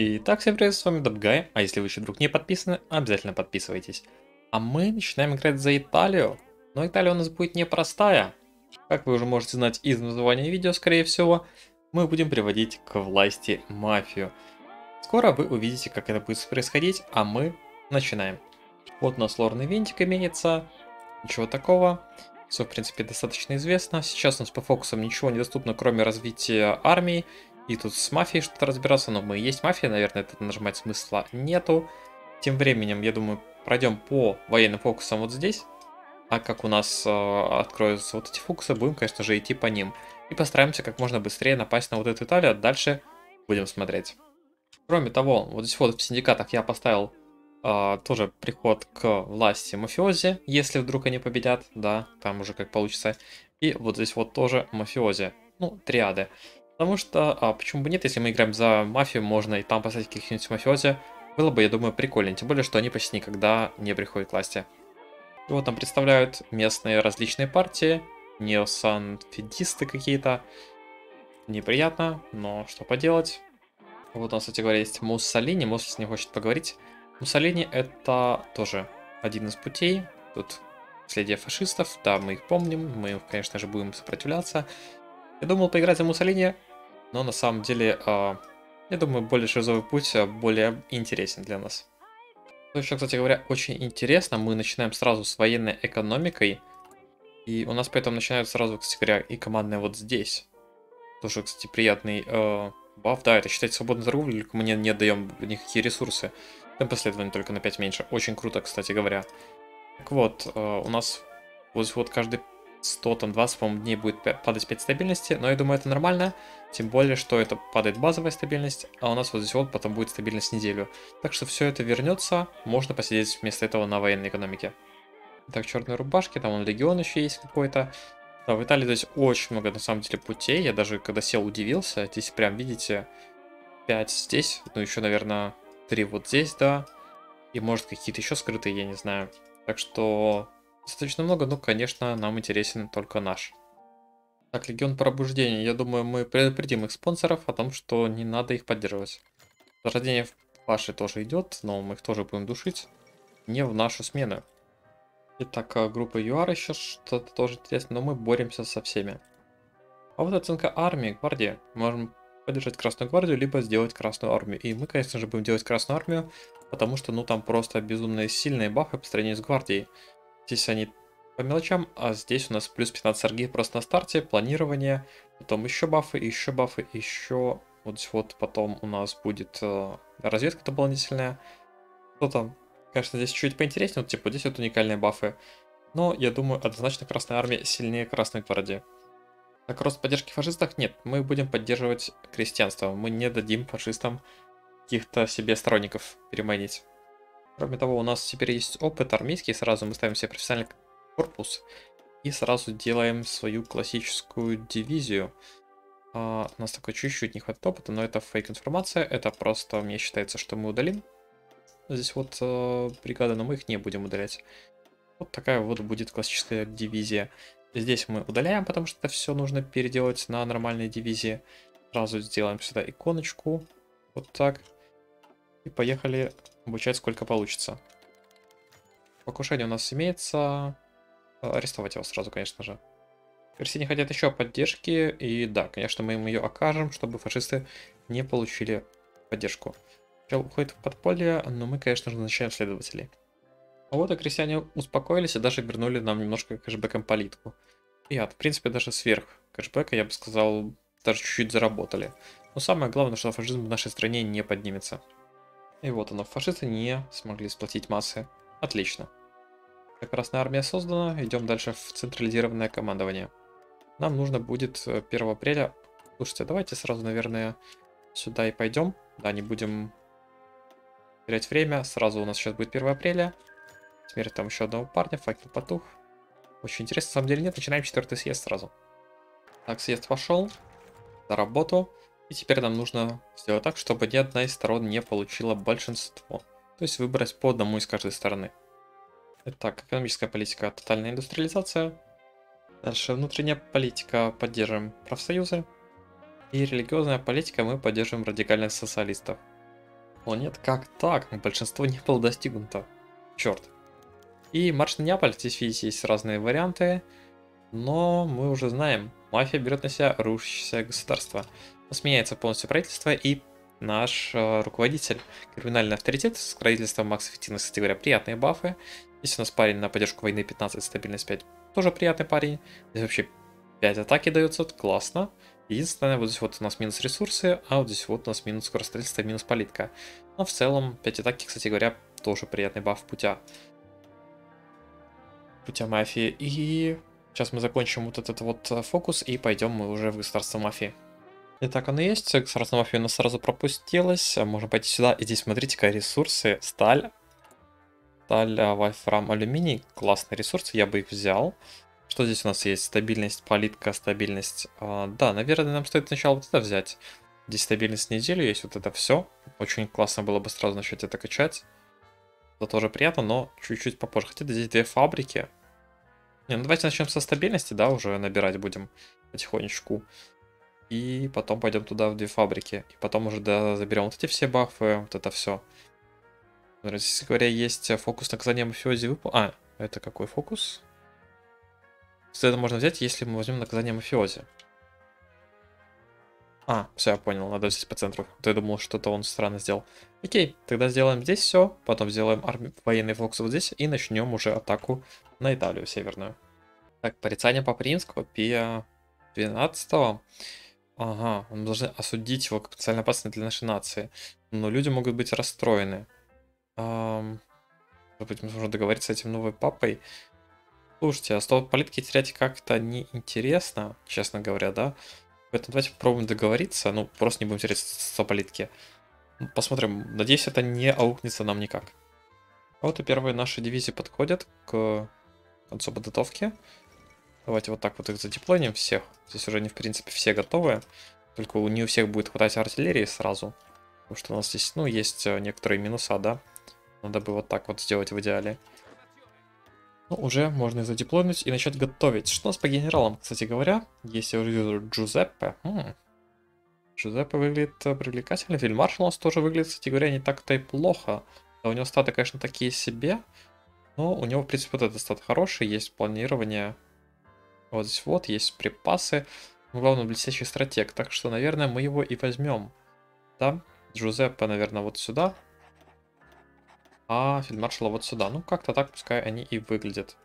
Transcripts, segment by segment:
Итак, всем привет, с вами Дабгай, а если вы еще вдруг не подписаны, обязательно подписывайтесь. А мы начинаем играть за Италию, но Италия у нас будет непростая. Как вы уже можете знать из названия видео, скорее всего, мы будем приводить к власти мафию. Скоро вы увидите, как это будет происходить, а мы начинаем. Вот у нас лорный винтик имеется, ничего такого. Все, в принципе, достаточно известно. Сейчас у нас по фокусам ничего недоступно, кроме развития армии. И тут с мафией что-то разбираться, но мы есть мафия, наверное, это нажимать смысла нету. Тем временем, я думаю, пройдем по военным фокусам вот здесь. А как у нас э, откроются вот эти фокусы, будем, конечно же, идти по ним. И постараемся как можно быстрее напасть на вот эту Италию, а дальше будем смотреть. Кроме того, вот здесь вот в синдикатах я поставил э, тоже приход к власти мафиози, если вдруг они победят, да, там уже как получится. И вот здесь вот тоже мафиози, ну, триады. Потому что, а почему бы нет, если мы играем за мафию, можно и там поставить каких-нибудь мафиози. Было бы, я думаю, прикольно. Тем более, что они почти никогда не приходят к власти. Вот там представляют местные различные партии. Неосанфедисты какие-то. Неприятно, но что поделать. Вот у нас, кстати говоря, есть Муссолини. Мусс с ним хочет поговорить. Муссолини это тоже один из путей. Тут следия фашистов. Да, мы их помним. Мы, конечно же, будем сопротивляться. Я думал поиграть за Муссолини, но на самом деле, э, я думаю, более шизовый путь а, более интересен для нас. То еще, кстати говоря, очень интересно, мы начинаем сразу с военной экономикой, и у нас поэтому начинают сразу, кстати говоря, и командная вот здесь. Тоже, кстати, приятный э, баф. Да, это считать свободной торговлей, только мы не, не отдаем никакие ресурсы. Темп последования только на 5 меньше. Очень круто, кстати говоря. Так вот, э, у нас вот, вот каждый 100, там 20, по-моему, дней будет падать 5 стабильности, но я думаю, это нормально, тем более, что это падает базовая стабильность, а у нас вот здесь вот потом будет стабильность неделю. Так что все это вернется, можно посидеть вместо этого на военной экономике. Так, черные рубашки, там он легион еще есть какой-то. Да, в Италии здесь очень много, на самом деле, путей, я даже когда сел удивился, здесь прям, видите, 5 здесь, ну еще, наверное, 3 вот здесь, да, и может какие-то еще скрытые, я не знаю. Так что Достаточно много, но, конечно, нам интересен только наш. Так, Легион Пробуждения. Я думаю, мы предупредим их спонсоров о том, что не надо их поддерживать. Рождение ваши тоже идет, но мы их тоже будем душить. Не в нашу смену. Итак, а, группа ЮАР еще что-то тоже интересно, но мы боремся со всеми. А вот оценка армии, гвардии. Можем поддержать Красную Гвардию, либо сделать Красную Армию. И мы, конечно же, будем делать Красную Армию, потому что, ну, там просто безумно сильные бафы по сравнению с Гвардией. Здесь они по мелочам, а здесь у нас плюс 15 арги просто на старте, планирование, потом еще бафы, еще бафы, еще вот здесь вот потом у нас будет э, разведка дополнительная. Что там? Конечно, здесь чуть поинтереснее, вот типа здесь вот уникальные бафы. Но я думаю, однозначно Красная Армия сильнее Красной Гвардии. Так, рост поддержки фашистов? Нет, мы будем поддерживать крестьянство. Мы не дадим фашистам каких-то себе сторонников переманить. Кроме того, у нас теперь есть опыт армейский, сразу мы ставим себе профессиональный корпус и сразу делаем свою классическую дивизию. А, у нас такой чуть-чуть не хватит опыта, но это фейк информация, это просто мне считается, что мы удалим. Здесь вот э, бригады, но мы их не будем удалять. Вот такая вот будет классическая дивизия. Здесь мы удаляем, потому что это все нужно переделать на нормальные дивизии. Сразу сделаем сюда иконочку. Вот так. И поехали обучать сколько получится. Покушение у нас имеется. Арестовать его сразу, конечно же. Перси не хотят еще поддержки, и да, конечно, мы им ее окажем, чтобы фашисты не получили поддержку. Чел уходит в подполье, но мы, конечно же, начинаем следователей. А вот и крестьяне успокоились и даже вернули нам немножко кэшбэком политику. И от, в принципе, даже сверх кэшбэка, я бы сказал, даже чуть-чуть заработали. Но самое главное, что фашизм в нашей стране не поднимется. И вот оно, фашисты не смогли сплотить массы. Отлично. Красная армия создана, идем дальше в централизированное командование. Нам нужно будет 1 э, апреля... Слушайте, давайте сразу, наверное, сюда и пойдем. Да, не будем терять время. Сразу у нас сейчас будет 1 апреля. Смерть там еще одного парня, факел потух. Очень интересно, на самом деле нет, начинаем четвертый съезд сразу. Так, съезд пошел. За работу. И теперь нам нужно сделать так, чтобы ни одна из сторон не получила большинство. То есть выбрать по одному из каждой стороны. Итак, экономическая политика, тотальная индустриализация. Дальше внутренняя политика, поддерживаем профсоюзы. И религиозная политика, мы поддерживаем радикальных социалистов. О нет, как так? Большинство не было достигнуто. Черт. И марш на Неаполь, здесь, видите, есть разные варианты. Но мы уже знаем, мафия берет на себя рушащееся государство. У нас меняется полностью правительство и наш э, руководитель. Криминальный авторитет с правительством макс эффективность, кстати говоря, приятные бафы. Здесь у нас парень на поддержку войны 15, стабильность 5, тоже приятный парень. Здесь вообще 5 атаки дается, классно. Единственное, вот здесь вот у нас минус ресурсы, а вот здесь вот у нас минус скорострельство, минус политика. Но в целом 5 атаки, кстати говоря, тоже приятный баф путя. Путя мафии. И сейчас мы закончим вот этот вот э, фокус и пойдем мы уже в государство мафии. Итак, оно есть. Государство мафии у нас сразу пропустилось. Можно пойти сюда. И здесь смотрите-ка ресурсы. Сталь. Сталь, а, вольфрам, алюминий. Классные ресурсы, я бы их взял. Что здесь у нас есть? Стабильность, политика, стабильность. А, да, наверное, нам стоит сначала вот это взять. Здесь стабильность неделю есть, вот это все. Очень классно было бы сразу начать это качать. Это тоже приятно, но чуть-чуть попозже. Хотя здесь две фабрики. Не, ну давайте начнем со стабильности, да, уже набирать будем потихонечку. И потом пойдем туда в две фабрики. И потом уже да, заберем вот эти все бафы, вот это все. Здесь, говоря, есть фокус наказания мафиози выпал. А, это какой фокус? Это можно взять, если мы возьмем наказание мафиози. А, все, я понял, надо взять по центру. Я думал, что-то он странно сделал. Окей, тогда сделаем здесь все, потом сделаем арми... военный фокус вот здесь и начнем уже атаку на Италию северную. Так, порицание по Принску, Пия 12 -го. Ага, мы должны осудить его как потенциально опасный для нашей нации. Но люди могут быть расстроены. Эм... Может быть, можно договориться с этим новым папой. Слушайте, а стоп политики терять как-то неинтересно, честно говоря, да? Поэтому давайте попробуем договориться. Ну, просто не будем терять стоп политики. Посмотрим. Надеюсь, это не аукнется нам никак. А вот и первые наши дивизии подходят к концу подготовки. Давайте вот так вот их задеплоним всех. Здесь уже они, в принципе, все готовы. Только не у всех будет хватать артиллерии сразу. Потому что у нас здесь, ну, есть э, некоторые минуса, да? Надо бы вот так вот сделать в идеале. Ну, уже можно задеплойнуть и начать готовить. Что у нас по генералам, кстати говоря? Есть вижу Джузеппе. М-м. Джузеппе выглядит э, привлекательно. Фельдмаршал у нас тоже выглядит, кстати говоря, не так-то и плохо. Да, у него статы, конечно, такие себе. Но у него, в принципе, вот этот стат хороший. Есть планирование. Вот здесь вот есть припасы. Ну, главное, блестящий стратег. Так что, наверное, мы его и возьмем. Да? Джузеппе, наверное, вот сюда а фельдмаршала вот сюда. Ну, как-то так пускай они и выглядят.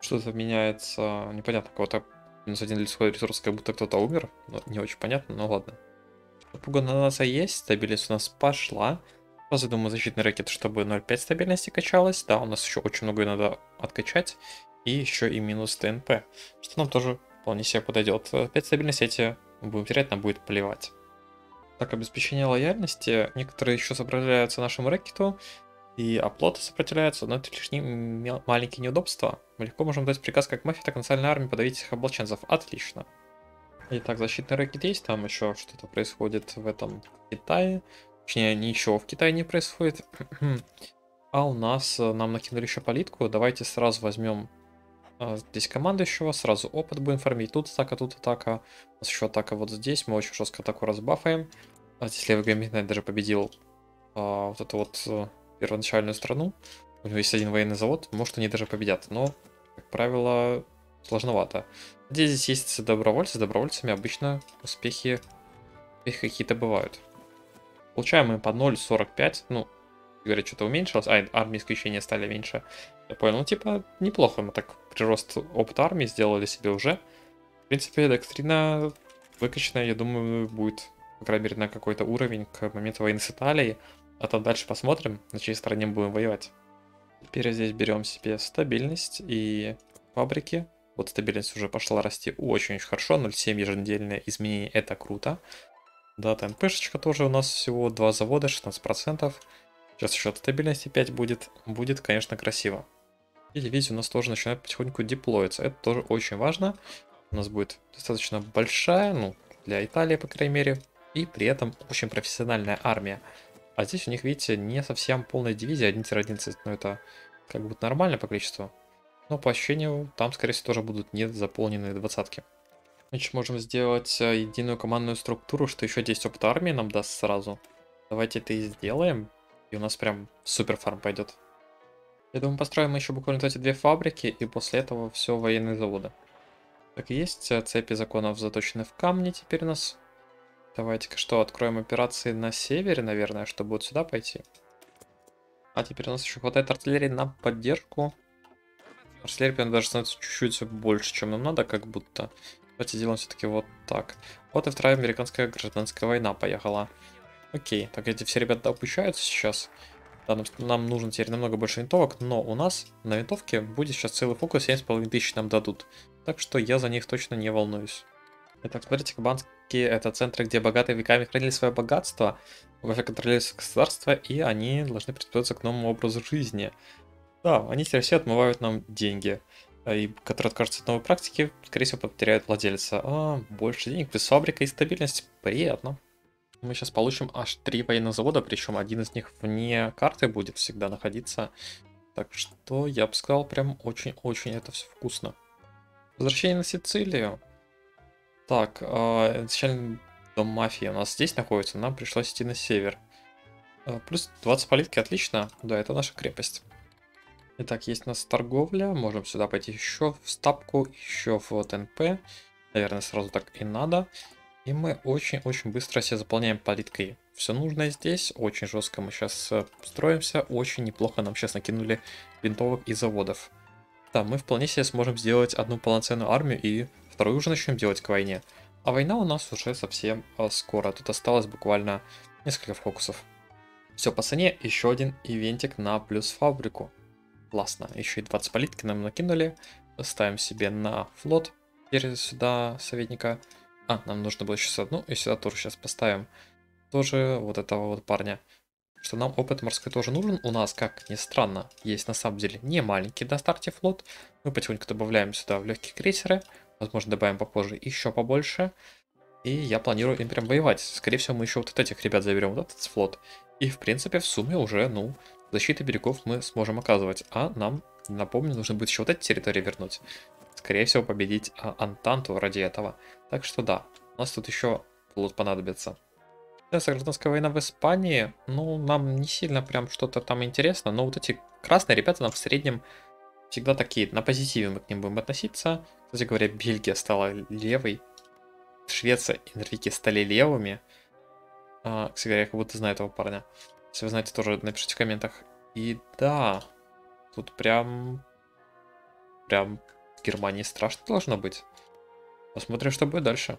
Что-то меняется, непонятно, кого-то минус один людской ресурс, как будто кто-то умер. Ну, не очень понятно, но ладно. Пуга на нас есть, стабильность у нас пошла. Сразу думаю, защитный ракет, чтобы 0.5 стабильности качалась. Да, у нас еще очень много надо откачать. И еще и минус ТНП, что нам тоже вполне себе подойдет. 5 стабильности эти будем терять, нам будет плевать. Так, обеспечение лояльности. Некоторые еще сопротивляются нашему рэкету. И оплоты сопротивляются, но это лишь не маленькие неудобства. Мы легко можем дать приказ как мафии, так и национальной армии подавить этих ополченцев. Отлично. Итак, защитный рэкет есть, там еще что-то происходит в этом Китае. Точнее, ничего в Китае не происходит. а у нас, э, нам накинули еще политку. Давайте сразу возьмем а, здесь командующего, сразу опыт будем фармить. Тут атака, тут атака. У нас еще атака вот здесь. Мы очень жестко атаку разбафаем. А здесь левый гамбит даже победил а, вот эту вот э, первоначальную страну. У него есть один военный завод, может они даже победят, но, как правило, сложновато. Здесь, здесь есть добровольцы, с добровольцами обычно успехи, успехи какие-то бывают. Получаем мы по 0.45, ну, говорят, что-то уменьшилось, а армии исключения стали меньше. Я понял, ну типа неплохо мы так прирост опыта армии сделали себе уже. В принципе, доктрина выкачанная, я думаю, будет, по крайней мере, на какой-то уровень к моменту войны с Италией. А там дальше посмотрим, на чьей стороне будем воевать. Теперь здесь берем себе стабильность и фабрики. Вот стабильность уже пошла расти очень-очень хорошо. 0,7 еженедельное изменение, это круто. Да, ТНПшечка тоже у нас всего два завода, 16%. Сейчас еще от стабильности 5 будет. Будет, конечно, красиво. И дивизия у нас тоже начинает потихоньку деплоиться. Это тоже очень важно. У нас будет достаточно большая, ну, для Италии, по крайней мере. И при этом очень профессиональная армия. А здесь у них, видите, не совсем полная дивизия, 1-11, но это как бы нормально по количеству. Но по ощущению, там, скорее всего, тоже будут не заполненные двадцатки. Значит, можем сделать э, единую командную структуру, что еще 10 опыта армии нам даст сразу. Давайте это и сделаем. И у нас прям супер фарм пойдет. Я думаю, построим еще буквально эти две фабрики, и после этого все военные заводы. Так и есть, э, цепи законов заточены в камне теперь у нас. Давайте-ка что, откроем операции на севере, наверное, чтобы вот сюда пойти. А теперь у нас еще хватает артиллерии на поддержку. Артиллерия прям даже становится чуть-чуть больше, чем нам надо, как будто. Давайте сделаем все-таки вот так. Вот и вторая американская гражданская война поехала. Окей, так эти все ребята обучаются сейчас. Да, нам, нам нужно теперь намного больше винтовок, но у нас на винтовке будет сейчас целый фокус, 7,5 тысяч нам дадут. Так что я за них точно не волнуюсь. Итак, смотрите, кабанские это центры, где богатые веками хранили свое богатство, вовсе контролируется государство, и они должны приспособиться к новому образу жизни. Да, они теперь все отмывают нам деньги, э, и которые откажутся от новой практики, скорее всего, потеряют владельца. А, больше денег, без фабрика и стабильность. Приятно. Мы сейчас получим аж три военных завода, причем один из них вне карты будет всегда находиться. Так что я бы сказал, прям очень-очень это все вкусно. Возвращение на Сицилию. Так, э, дом мафии у нас здесь находится, нам пришлось идти на север. Э, плюс 20 политики, отлично. Да, это наша крепость. Итак, есть у нас торговля. Можем сюда пойти еще в стапку, еще в ТНП. Наверное, сразу так и надо. И мы очень-очень быстро себе заполняем политкой. Все нужное здесь, очень жестко мы сейчас э, строимся, очень неплохо нам сейчас накинули винтовок и заводов. Да, мы вполне себе сможем сделать одну полноценную армию и вторую уже начнем делать к войне. А война у нас уже совсем э, скоро, тут осталось буквально несколько фокусов. Все, пацане, еще один ивентик на плюс фабрику. Классно, еще и 20 политики нам накинули. Ставим себе на флот, теперь сюда советника. А, нам нужно было сейчас одну, и сюда тоже сейчас поставим тоже вот этого вот парня. Что нам опыт морской тоже нужен. У нас, как ни странно, есть на самом деле не маленький на старте флот. Мы потихоньку добавляем сюда в легкие крейсеры. Возможно, добавим попозже еще побольше. И я планирую им прям воевать. Скорее всего, мы еще вот этих ребят заберем, вот этот флот. И, в принципе, в сумме уже, ну, защиты берегов мы сможем оказывать. А нам, напомню, нужно будет еще вот эти территории вернуть скорее всего, победить а, Антанту ради этого. Так что да, у нас тут еще флот понадобится. Гражданская война в Испании, ну, нам не сильно прям что-то там интересно, но вот эти красные ребята нам в среднем всегда такие, на позитиве мы к ним будем относиться. Кстати говоря, Бельгия стала левой, Швеция и Норвегия стали левыми. А, кстати говоря, я как будто знаю этого парня. Если вы знаете, тоже напишите в комментах. И да, тут прям, прям Германии страшно должно быть. Посмотрим, что будет дальше.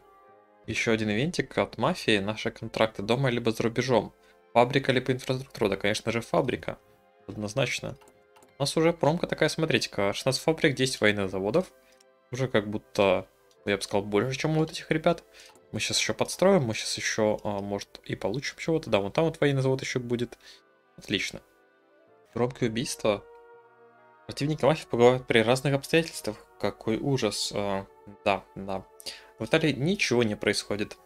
Еще один ивентик от мафии. Наши контракты дома либо за рубежом. Фабрика либо инфраструктура. Да, конечно же, фабрика. Однозначно. У нас уже промка такая, смотрите-ка. 16 фабрик, 10 военных заводов. Уже как будто, я бы сказал, больше, чем у вот этих ребят. Мы сейчас еще подстроим, мы сейчас еще, а, может, и получим чего-то. Да, вон там вот военный завод еще будет. Отлично. Громкое убийство. Противники мафии погибают при разных обстоятельствах. Какой ужас. А, да, да. В Италии ничего не происходит.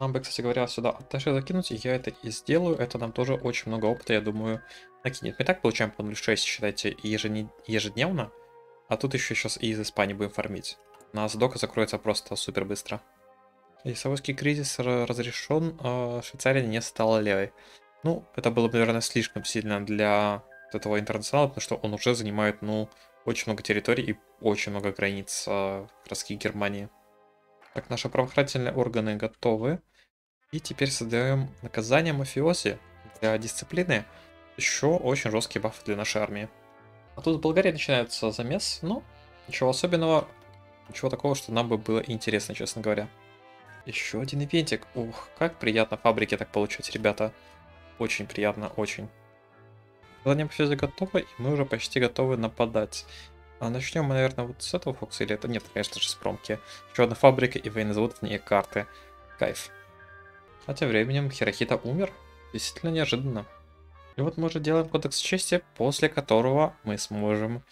Нам бы, кстати говоря, сюда атташе закинуть, я это и сделаю. Это нам тоже очень много опыта, я думаю, накинет. Мы так получаем по 0,6, считайте, ежедневно. А тут еще сейчас и из Испании будем фармить. На дока закроется просто супер быстро. Лесовойский кризис разрешен, а Швейцария не стала левой. Ну, это было бы, наверное, слишком сильно для этого интернационала, потому что он уже занимает, ну, очень много территорий и очень много границ э, городских Германии. Так, наши правоохранительные органы готовы. И теперь создаем наказание мафиози для дисциплины. Еще очень жесткие бафы для нашей армии. А тут в Болгарии начинается замес, но ничего особенного, ничего такого, что нам бы было интересно, честно говоря. Еще один ивентик. Ух, как приятно фабрики так получать, ребята. Очень приятно, очень. По физе готово, и мы уже почти готовы нападать. А начнем мы, наверное, вот с этого фокуса, или это нет, конечно же, с промки. Еще одна фабрика и военный завод вне карты. Кайф. А тем временем Хирохита умер. Действительно неожиданно. И вот мы уже делаем кодекс чести, после которого мы сможем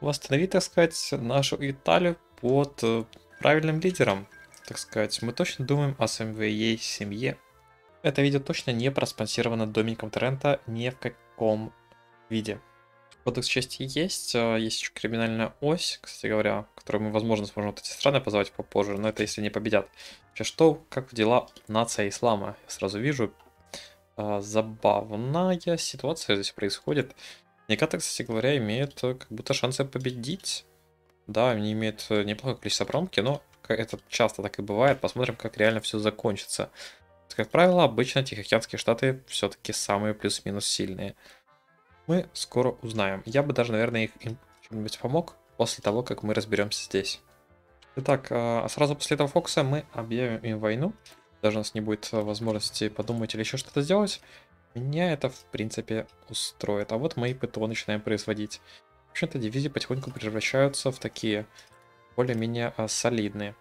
восстановить, так сказать, нашу Италию под э, правильным лидером. Так сказать, мы точно думаем о своей семье. Это видео точно не проспонсировано Домиником Трента ни в каком виде. Кодекс части есть, а, есть еще криминальная ось, кстати говоря, которую мы, возможно, сможем вот эти страны позвать попозже, но это если не победят. Сейчас что, как дела нация ислама? Я сразу вижу, а, забавная ситуация здесь происходит. Некаты, кстати говоря, имеют э, как будто шансы победить. Да, они имеют э, неплохое количество промки, но это часто так и бывает. Посмотрим, как реально все закончится. Как правило, обычно Тихоокеанские штаты все-таки самые плюс-минус сильные. Мы скоро узнаем. Я бы даже, наверное, их им чем-нибудь помог после того, как мы разберемся здесь. Итак, а сразу после этого фокуса мы объявим им войну. Даже у нас не будет возможности подумать или еще что-то сделать. Меня это, в принципе, устроит. А вот мы и ПТО начинаем производить. В общем-то, дивизии потихоньку превращаются в такие более-менее а, солидные.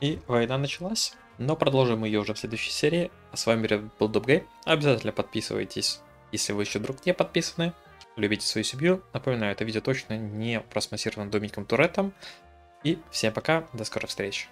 И война началась. Но продолжим ее уже в следующей серии. А с вами был Дубгей. Обязательно подписывайтесь, если вы еще вдруг не подписаны. Любите свою семью. Напоминаю, это видео точно не про смассированным домиком Туретом. И всем пока, до скорых встреч.